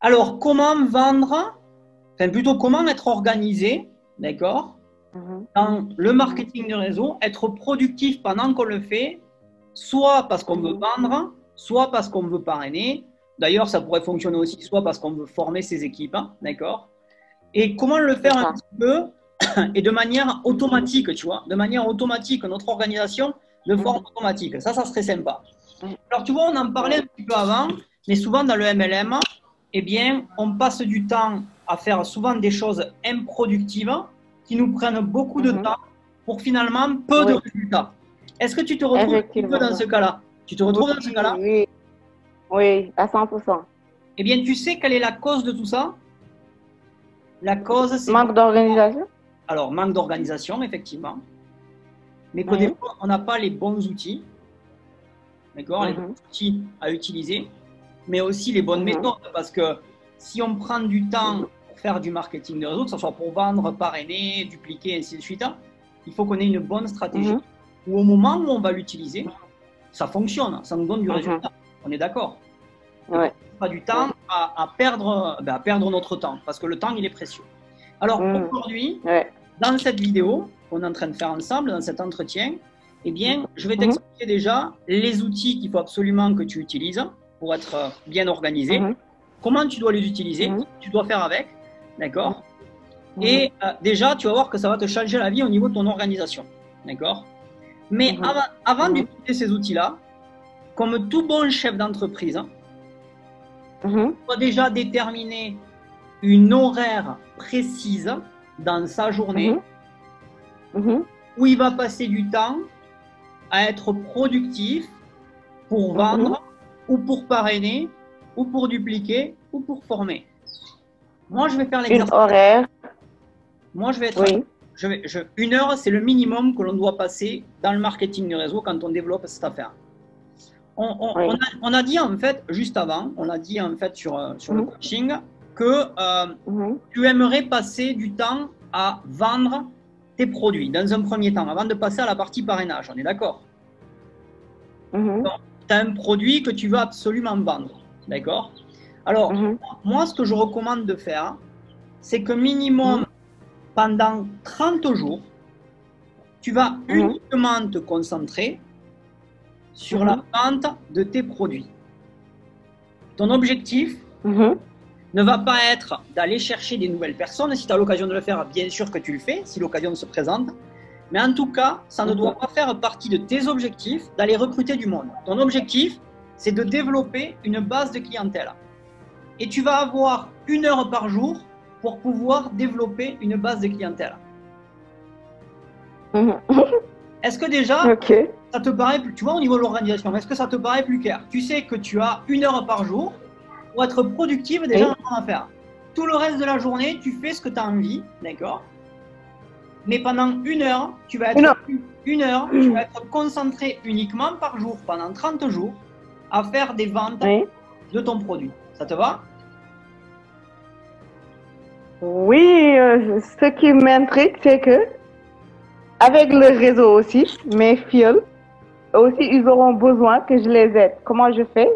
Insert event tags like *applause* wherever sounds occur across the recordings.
Alors, comment vendre Enfin, plutôt, comment être organisé, d'accord? Mhm. Dans le marketing de réseau, être productif pendant qu'on le fait, soit parce qu'on veut vendre, soit parce qu'on veut parrainer. D'ailleurs, ça pourrait fonctionner aussi, soit parce qu'on veut former ses équipes, hein, d'accord? Et comment le faire un petit peu *coughs* et de manière automatique, tu vois, de manière automatique, notre organisation de forme automatique. Ça, ça serait sympa. Mhm. Alors, tu vois, on en parlait un petit peu avant, mais souvent dans le MLM, eh bien, on passe du temps à faire souvent des choses improductives qui nous prennent beaucoup de Mhm. temps pour finalement peu de Oui. résultats. Est-ce que tu te retrouves un peu dans ce cas-là? Tu te retrouves dans ce cas-là? Oui, oui, à 100%. Eh bien, tu sais quelle est la cause de tout ça? La cause, c'est Manque d'organisation? Alors manque d'organisation, effectivement, mais qu'au Mhm. départ, on n'a pas les bons outils, d'accord, les Mhm. bons outils à utiliser, mais aussi les bonnes Mhm. méthodes, parce que si on prend du temps pour faire du marketing de réseau, que ce soit pour vendre, parrainer, dupliquer, ainsi de suite, il faut qu'on ait une bonne stratégie. Mhm. Ou au moment où on va l'utiliser, ça fonctionne, ça nous donne du Mhm. résultat. On est d'accord Ouais. pas du temps à, à perdre, ben, à perdre notre temps, parce que le temps, il est précieux. Alors Mhm. aujourd'hui, Ouais. dans cette vidéo qu'on est en train de faire ensemble, dans cet entretien, eh bien, je vais t'expliquer déjà les outils qu'il faut absolument que tu utilises pour être euh, bien organisé, Mhm. comment tu dois les utiliser, Mhm. tu dois faire avec, d'accord? Mhm. Et euh, déjà, tu vas voir que ça va te changer la vie au niveau de ton organisation, d'accord? Mais avant, avant d'utiliser ces outils-là, comme tout bon chef d'entreprise, hein, doit déjà déterminer une horaire précise dans sa journée où il va passer du temps à être productif pour vendre ou pour parrainer ou pour dupliquer ou pour former. Moi, je vais faire Une l'exercice. horaire, Moi, je vais être. oui. je vais- je- une heure, c'est le minimum que l'on doit passer dans le marketing de réseau quand on développe cette affaire. On, on- Oui. on a, on a dit en fait, juste avant, on a dit en fait sur, euh, sur le Mhm. coaching que euh, Mhm. tu aimerais passer du temps à vendre tes produits dans un premier temps, avant de passer à la partie parrainage. On est d'accord? Mhm. Tu as un produit que tu veux absolument vendre. D'accord? Alors, Mhm. moi, ce que je recommande de faire, c'est que minimum Mhm. pendant 30 jours, tu vas Mhm. uniquement te concentrer sur Mhm. la vente de tes produits. Ton objectif Mhm. ne va pas être d'aller chercher des nouvelles personnes. Si tu as l'occasion de le faire, bien sûr que tu le fais, si l'occasion se présente. Mais en tout cas, ça ne Mhm. doit pas faire partie de tes objectifs d'aller recruter du monde. Ton objectif, c'est de développer une base de clientèle. Et tu vas avoir une heure par jour pour pouvoir développer une base de clientèle. Mhm. *laughs* Est-ce que déjà, ça te paraît, plus- tu vois, au niveau de l'organisation, est-ce que ça te paraît plus clair? Tu sais que tu as une heure par jour pour être productive déjà Oui. dans ton affaire. Tout le reste de la journée, tu fais ce que tu as envie, d'accord? Mais pendant une heure, tu vas être Une heure. une heure, tu vas être concentré uniquement par jour pendant 30 jours à faire des ventes Oui. de ton produit. Ça te va? Oui, euh, ce qui m'intrigue, c'est que avec le réseau aussi, mes filles, aussi, ils auront besoin que je les aide. Comment je fais?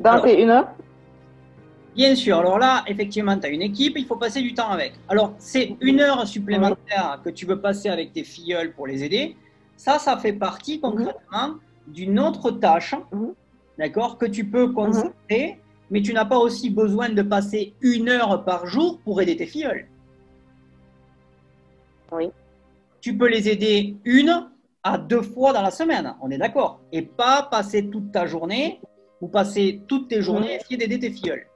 Dans Alors. ces une heure? Bien sûr, alors là, effectivement, tu as une équipe, il faut passer du temps avec. Alors, c'est une heure supplémentaire que tu veux passer avec tes filleuls pour les aider. Ça, ça fait partie concrètement d'une autre tâche, Mhm. d'accord, que tu peux concentrer, mais tu n'as pas aussi besoin de passer une heure par jour pour aider tes filleuls. Oui. Tu peux les aider une à deux fois dans la semaine, on est d'accord, et pas passer toute ta journée ou passer toutes tes journées à essayer d'aider tes filleuls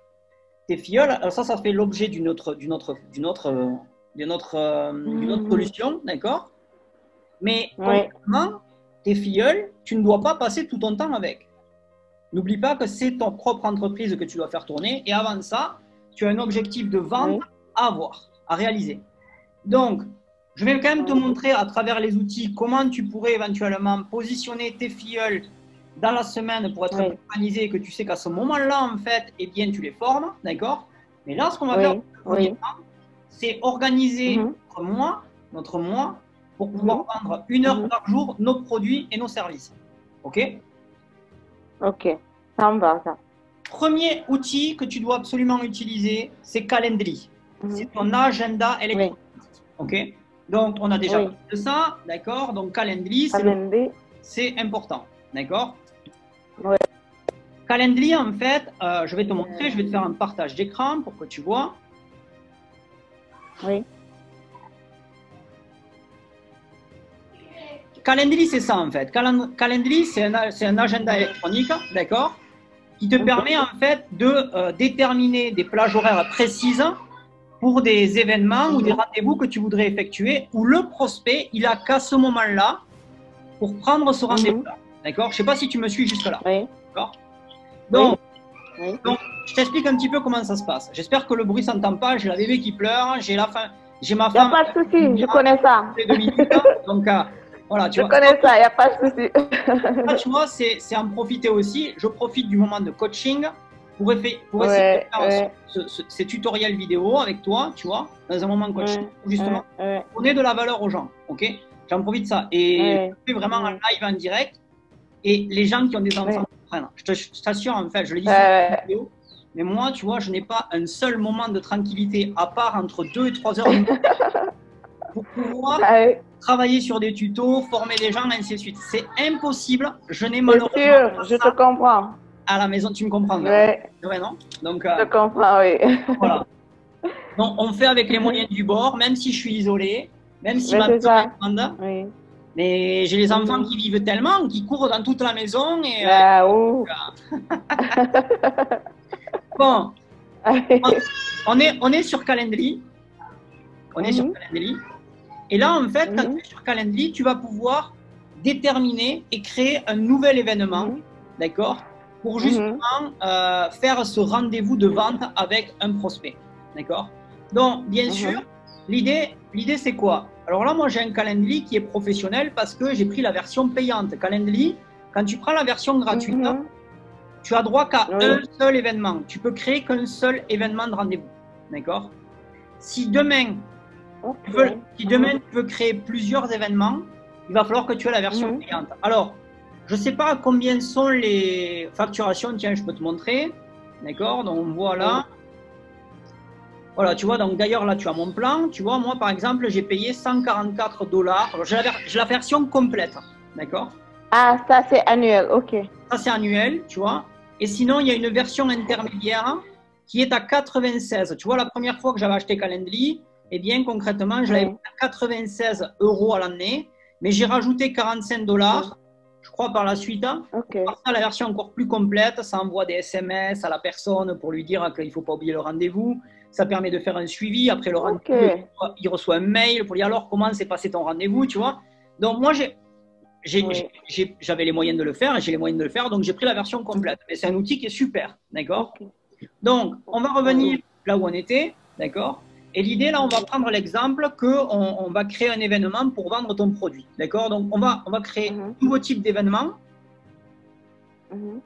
tes filleuls. Alors ça, ça fait l'objet d'une autre, d'une autre, d'une autre, euh, d'une autre, euh, d'une autre Mhm. solution, d'accord? Mais concrètement, tes filleuls, tu ne dois pas passer tout ton temps avec. N'oublie pas que c'est ton propre entreprise que tu dois faire tourner. Et avant ça, tu as un objectif de vente à avoir, à réaliser. Donc, je vais quand même te montrer à travers les outils comment tu pourrais éventuellement positionner tes filleuls dans la semaine pour être Oui. organisé et que tu sais qu'à ce moment-là, en fait, eh bien, tu les formes, d'accord? Mais là, ce qu'on va Oui, faire, oui. c'est organiser Mhm. notre mois, notre mois pour pouvoir vendre une heure Mhm. par jour nos produits et nos services. OK? Ok, ça me va, ça. premier outil que tu dois absolument utiliser, c'est Calendly. Mhm. C'est ton agenda électronique. OK? Donc, on a déjà parlé de ça, d'accord? Donc, Calendly. c'est important. D'accord Ouais. Calendly, en fait, euh, je vais te montrer, je vais te faire un partage d'écran pour que tu vois. Oui. Calendly, c'est ça en fait. Calen- Calendly, c'est un, un agenda électronique, d'accord Qui te permet en fait de euh, déterminer des plages horaires précises pour des événements ou des rendez-vous que tu voudrais effectuer, où le prospect, il a qu'à ce moment-là pour prendre ce rendez-vous-là. D'accord? Je ne sais pas si tu me suis jusque-là. Oui. D'accord? Donc, Oui. donc, je t'explique un petit peu comment ça se passe. J'espère que le bruit s'entend pas. J'ai la bébé qui pleure, j'ai la fin, j'ai ma Il n'y a femme pas de souci, je connais ça. *laughs* minutes. Donc, euh, voilà, tu Je vois. connais ça, il n'y a pas de souci. *laughs* Tu vois, c'est c'est en profiter aussi. Je profite du moment de coaching pour, effe- pour Ouais, essayer de faire ouais. ce- ce- ces tutoriels vidéo avec toi, tu vois, dans un moment de coaching, justement Ouais, ouais. donner de la valeur aux gens. Ok? J'en profite de ça. Et je fais vraiment en live, en direct. Et les gens qui ont des enfants Ouais. comprennent. Je te- t'assure, en fait, je le dis ouais. en vidéo, mais moi, tu vois, je n'ai pas un seul moment de tranquillité à part entre 2 et 3 heures *laughs* pour pouvoir Ah travailler sur des tutos, former des gens, ainsi de suite. C'est impossible. Je n'ai malheureusement sûr, pas je ça te comprends. à la maison. Tu me comprends non Ouais, Ouais, non Donc, je euh, comprends, oui. voilà. *laughs* Donc, on fait avec les moyens du bord, même si je suis isolé, même si Mais ma grande. oui. Mais j'ai les enfants qui vivent tellement, qui courent dans toute la maison. Et, euh, Ah, ouh. *laughs* bon, on est, on est sur Calendly. On est sur Mhm. Calendly. Et là, en fait, quand Mhm. tu es sur Calendly, tu vas pouvoir déterminer et créer un nouvel événement, Mhm. d'accord Pour justement euh, faire ce rendez-vous de vente avec un prospect, d'accord Donc, bien sûr, l'idée, l'idée c'est quoi? Alors là, moi, j'ai un Calendly qui est professionnel parce que j'ai pris la version payante. Calendly, quand tu prends la version gratuite, Mhm. tu as droit qu'à Oui. un seul événement. Tu peux créer qu'un seul événement de rendez-vous. D'accord? Si demain, tu veux, si demain tu veux créer plusieurs événements, il va falloir que tu aies la version Mhm. payante. Alors, je ne sais pas combien sont les facturations. Tiens, je peux te montrer. D'accord? Donc, voilà. Voilà, tu vois, donc d'ailleurs, là, tu as mon plan. Tu vois, moi, par exemple, j'ai payé 144 dollars. Alors, J'ai la, la version complète. D'accord? Ah, ça c'est annuel, ok. Ça, c'est annuel, tu vois. Et sinon, il y a une version intermédiaire qui est à 96. Tu vois, la première fois que j'avais acheté Calendly, eh bien, concrètement, je l'avais Oui. à 96 euros à l'année, mais j'ai rajouté 45 dollars, je crois, par la suite. Ok. Par ça, la version encore plus complète, ça envoie des SMS à la personne pour lui dire qu'il ne faut pas oublier le rendez-vous. Ça permet de faire un suivi. Après le rendez-vous, il reçoit- il reçoit un mail pour dire alors comment s'est passé ton rendez-vous, tu vois. Donc, moi, j'ai. Oui. J'avais les moyens de le faire et j'ai les moyens de le faire, donc j'ai pris la version complète. Mais c'est un outil qui est super, d'accord. Donc, on va revenir là où on était, d'accord Et l'idée, là, on va prendre l'exemple qu'on on va créer un événement pour vendre ton produit, d'accord Donc, on va, on va créer Mhm. un nouveau type d'événement. Mhm.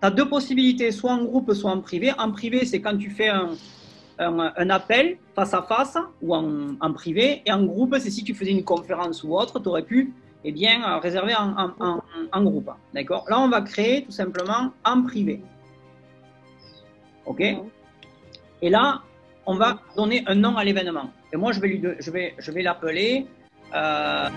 Tu as deux possibilités, soit en groupe, soit en privé. En privé, c'est quand tu fais un, un- appel face à face ou en, en privé. Et en groupe, c'est si tu faisais une conférence ou autre, tu aurais pu eh bien, euh, réserver en, en- en- groupe. D'accord? Là, on va créer tout simplement en privé. OK? Et là, on va donner un nom à l'événement. Et moi, je vais je vais, je vais l'appeler. euh,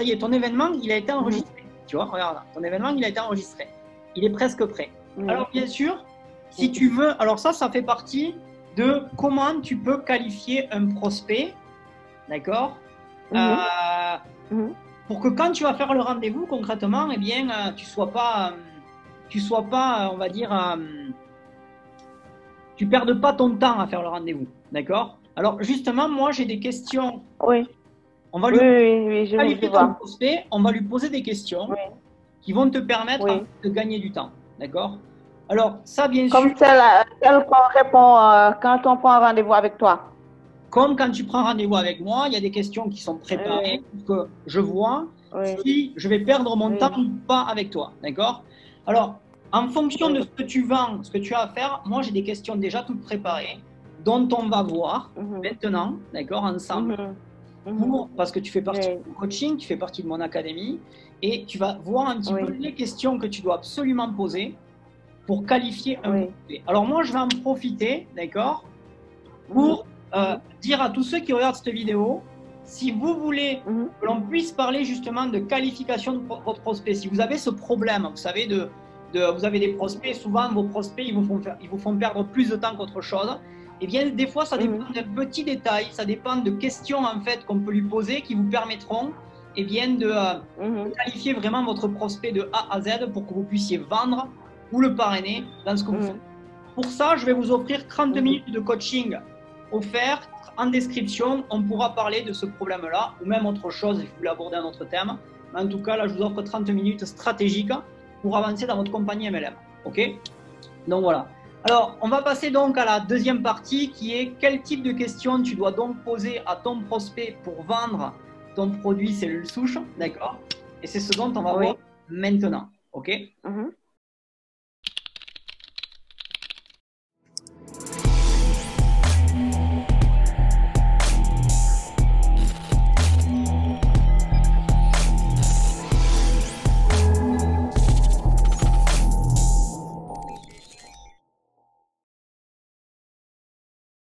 ça y est, ton événement, il a été enregistré. Tu vois, regarde, ton événement, il a été enregistré. Il est presque prêt. Mhm. Alors, bien sûr, si tu veux, alors ça, ça fait partie de comment tu peux qualifier un prospect, d'accord Mhm. Euh, Mhm. Pour que quand tu vas faire le rendez-vous, concrètement, eh bien, euh, tu sois pas, euh, tu sois pas, on va dire, tu perdes pas ton temps à faire le rendez-vous, d'accord Alors, justement, moi, j'ai des questions. Oui, On va lui oui, oui, je, je qualifier ton vois. prospect, on va lui poser des questions qui vont te permettre de gagner du temps. D'accord? Alors, ça, bien Comme sûr, celle, celle qu'on répond euh, quand on prend rendez-vous avec toi. comme quand tu prends rendez-vous avec moi, il y a des questions qui sont préparées pour que je vois si je vais perdre mon temps ou pas avec toi. D'accord? Alors, en fonction de ce que tu vends, ce que tu as à faire, moi, j'ai des questions déjà toutes préparées dont on va voir Mhm. maintenant, d'accord, ensemble. Mhm. Pour- parce que tu fais partie Oui. de mon coaching, tu fais partie de mon académie, et tu vas voir un petit Oui. peu les questions que tu dois absolument poser pour qualifier un Oui. prospect. Alors moi, je vais en profiter, d'accord, pour euh, dire à tous ceux qui regardent cette vidéo, si vous voulez Mhm. que l'on puisse parler justement de qualification de votre prospect, si vous avez ce problème, vous savez, de, de- vous avez des prospects, souvent vos prospects, ils vous font, faire- ils vous font perdre plus de temps qu'autre chose, et bien des fois, ça dépend Mhm. d'un petit détail, ça dépend de questions en fait qu'on peut lui poser qui vous permettront et bien de euh, Mhm. qualifier vraiment votre prospect de A à Z pour que vous puissiez vendre ou le parrainer dans ce que vous Mhm. faites. Pour ça, je vais vous offrir 30 Mhm. minutes de coaching offert en description. On pourra parler de ce problème-là ou même autre chose si vous voulez aborder un autre thème. Mais en tout cas, là, je vous offre 30 minutes stratégiques pour avancer dans votre compagnie MLM. OK? Donc voilà. Alors, on va passer donc à la deuxième partie qui est quel type de questions tu dois donc poser à ton prospect pour vendre ton produit cellule souche. D'accord? Et c'est ce dont on va Oui. voir maintenant. OK? Mhm.